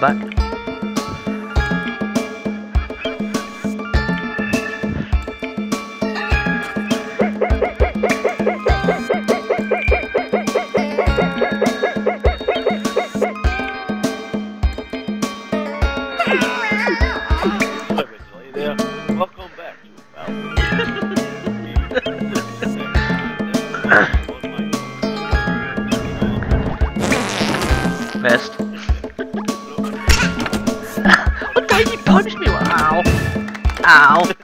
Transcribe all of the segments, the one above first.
back. Welcome back what Tchau.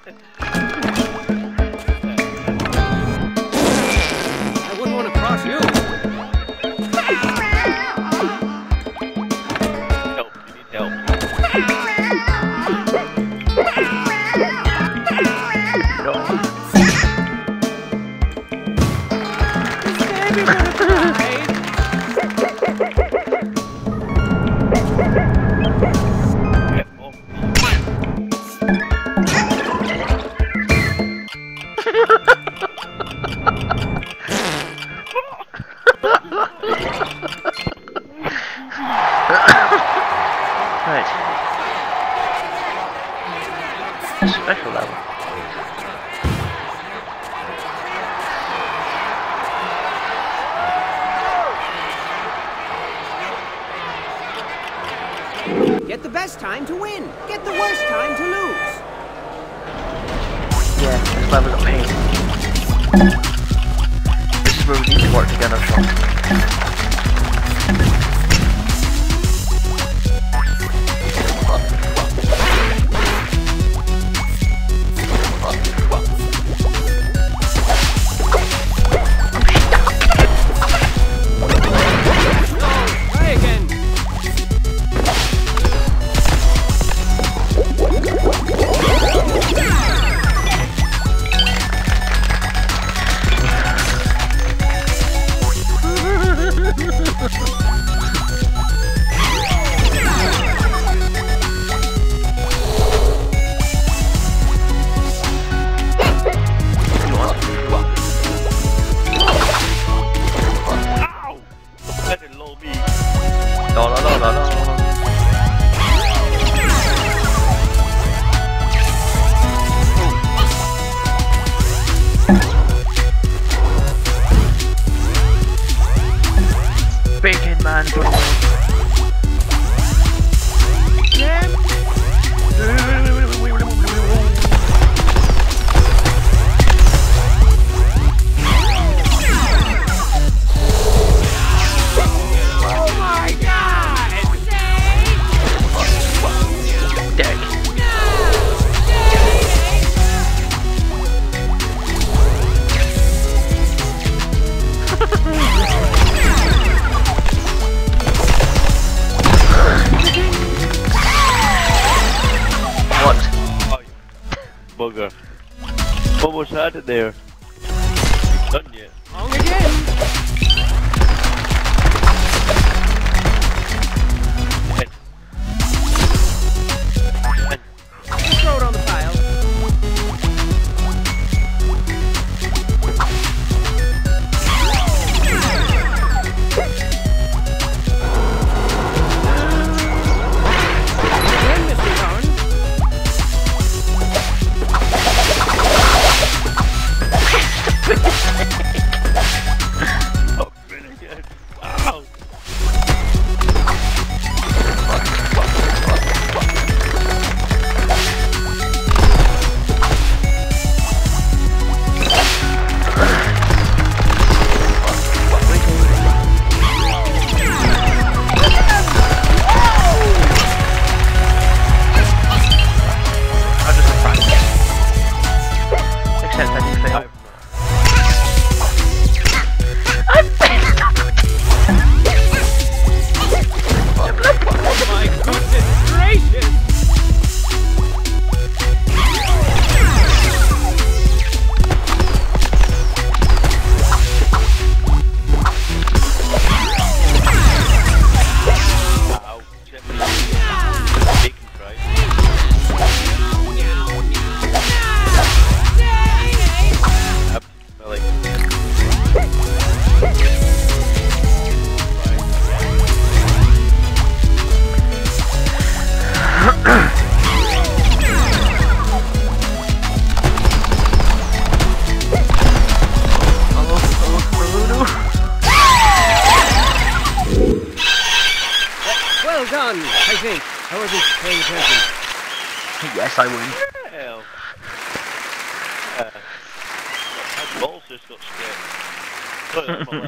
Get the best time to win. Get the worst time to lose. Yeah, this level's a pain. This is where we need to work together, Sean. No, no, no, no, no. Bacon man, bro. There.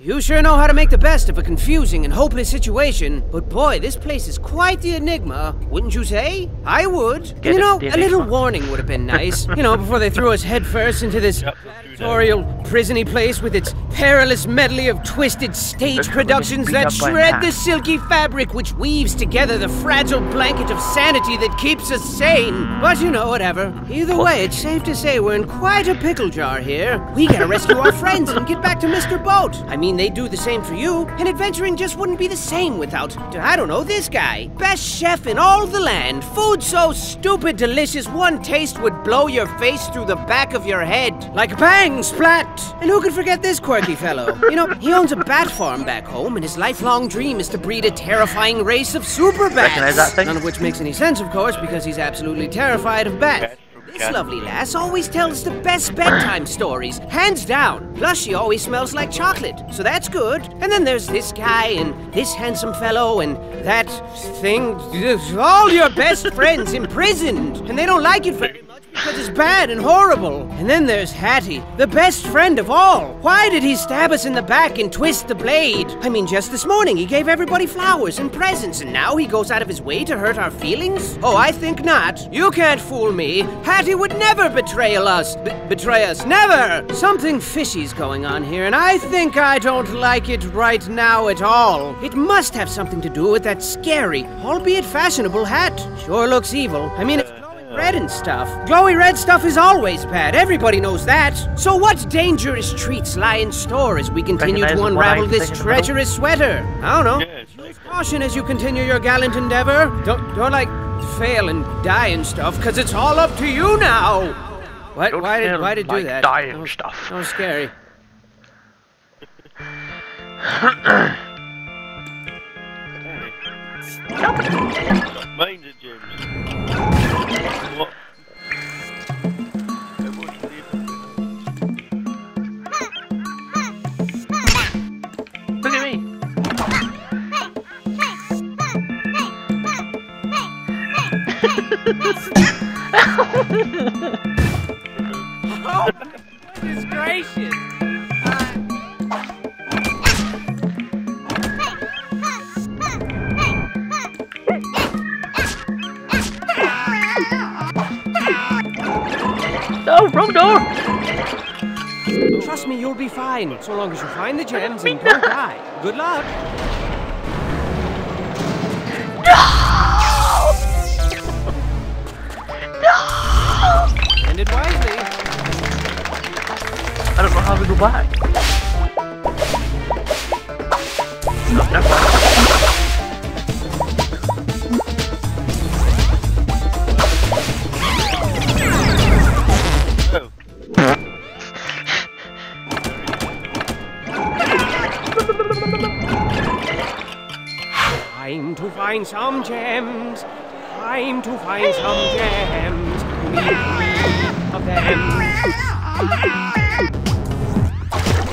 You sure know how to make the best of a confusing and hopeless situation, but boy, this place is quite the enigma, wouldn't you say? I would. Get you know, a little enigma. warning would have been nice. you know, before they threw us headfirst into this Yep, that's true, Dave. tutorial prisony place with its perilous medley of twisted stage They're gonna be productions that shred the silky fabric which weaves together the fragile blanket of sanity that keeps us sane. But you know, whatever. Either way, it's safe to say we're in quite a pickle jar here. We gotta rescue our friends and get back to Mr. Boat. I mean, they do the same for you, and adventuring just wouldn't be the same without, I don't know, this guy. Best chef in all the land. Food so stupid delicious, one taste would blow your face through the back of your head. Like bang, splat! And who could forget this quirky fellow? You know, he owns a bat farm back home, and his lifelong dream is to breed a terrifying race of super bats. Recognize that thing? None of which makes any sense, of course, because he's absolutely terrified of bats. From This cats. lovely lass always tells the best bedtime stories, hands down. Plus, she always smells like chocolate, so that's good. And then there's this guy, and this handsome fellow, and that thing. All your best friends imprisoned, and they don't like it very because it's bad and horrible. And then there's Hatty, the best friend of all. Why did he stab us in the back and twist the blade? I mean, just this morning he gave everybody flowers and presents, and now he goes out of his way to hurt our feelings? Oh, I think not. You can't fool me. Hatty would never betray us. B- betray us. Never! Something fishy's going on here, and I think I don't like it right now at all. It must have something to do with that scary, albeit fashionable hat. Sure looks evil. I mean, red and stuff. Glowy red stuff is always bad. Everybody knows that. So what dangerous treats lie in store as we continue Recognize to unravel this thing in the middle? treacherous sweater? I don't know. Yeah, Caution as you continue your gallant endeavor. Don't, don't like fail and die and stuff, because it's all up to you now. What? Don't why did fail why did and do that? die and That stuff. That was scary. Mind No. Trust me, you'll be fine, so long as you find the gems and don't die. Good luck. No! And it wisely. I don't know how to go back. No, never find some gems. Time to find some gems. We need three of them.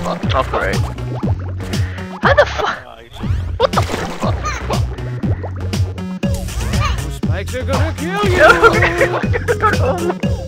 Fuck, not great. How the fuck? nice. Those spikes are gonna kill you.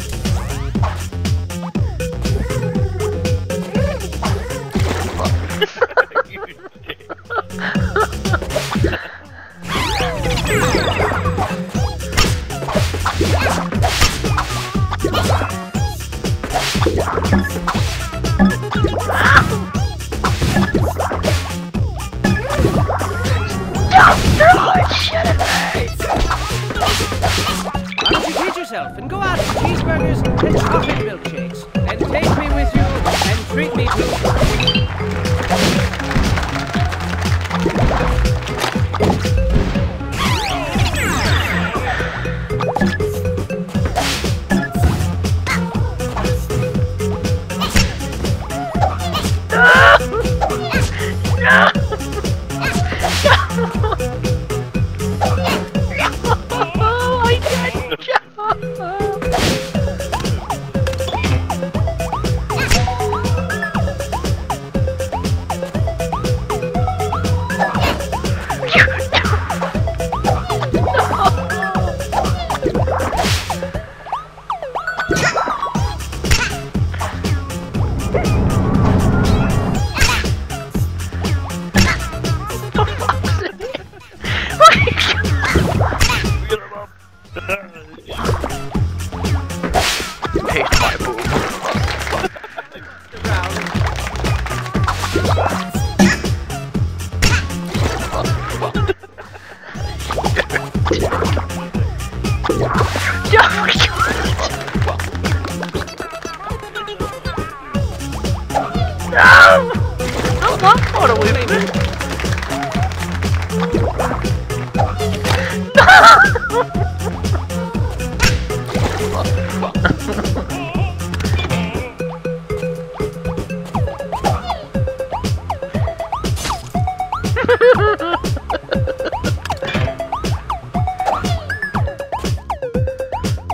No!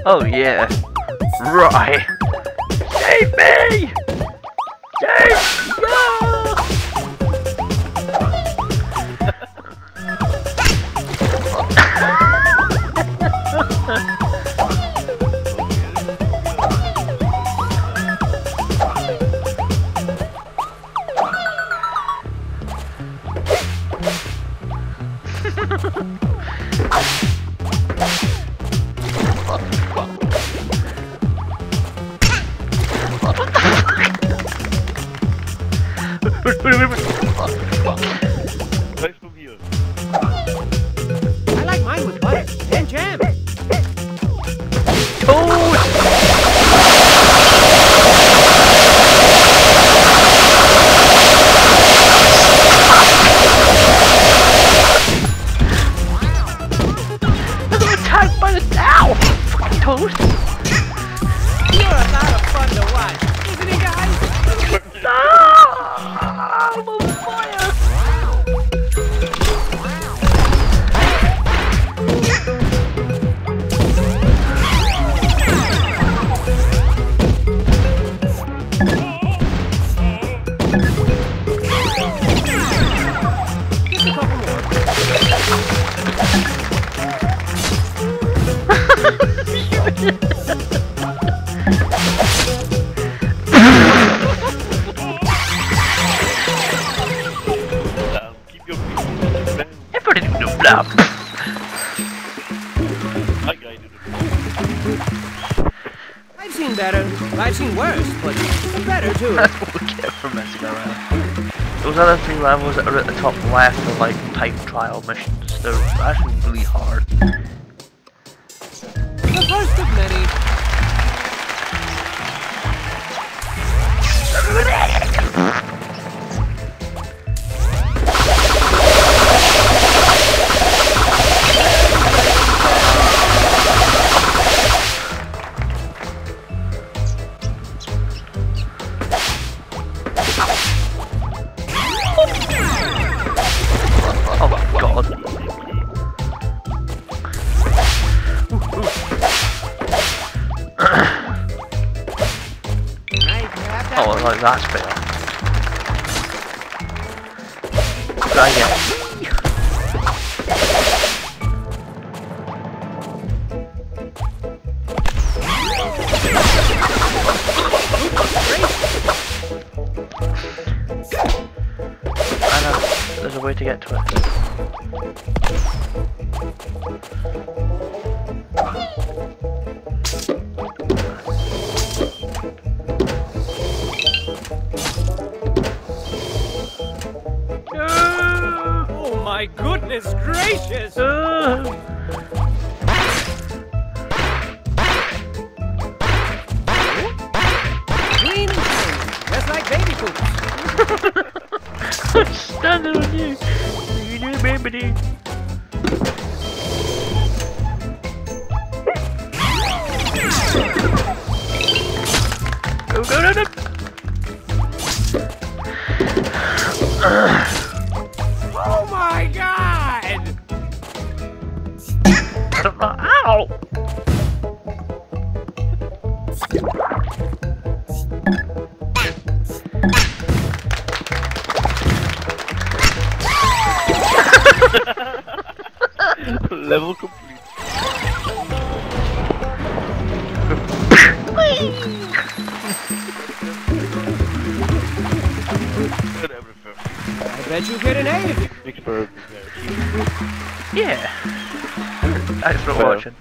Oh yeah, right. Right from here. I like mine with butter and jam. Toad! I've seen worse, but better too. we get from messing around. Those other three levels that are at the top left are like time trial missions. They're actually really hard. That's better. Right, yeah. I know, uh, there's a way to get to it. Oh my goodness gracious! Clean Oh bet you get an A Vicksburg. Yeah. Hmm. Thanks for Well. watching.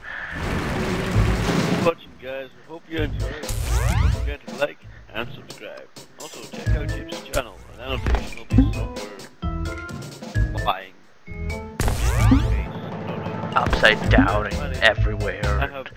watching, guys. I hope you enjoyed. Don't forget to like and subscribe. Also, check out James' channel. An annotation will be somewhere behind. Space. No, no. Upside down and everywhere. I have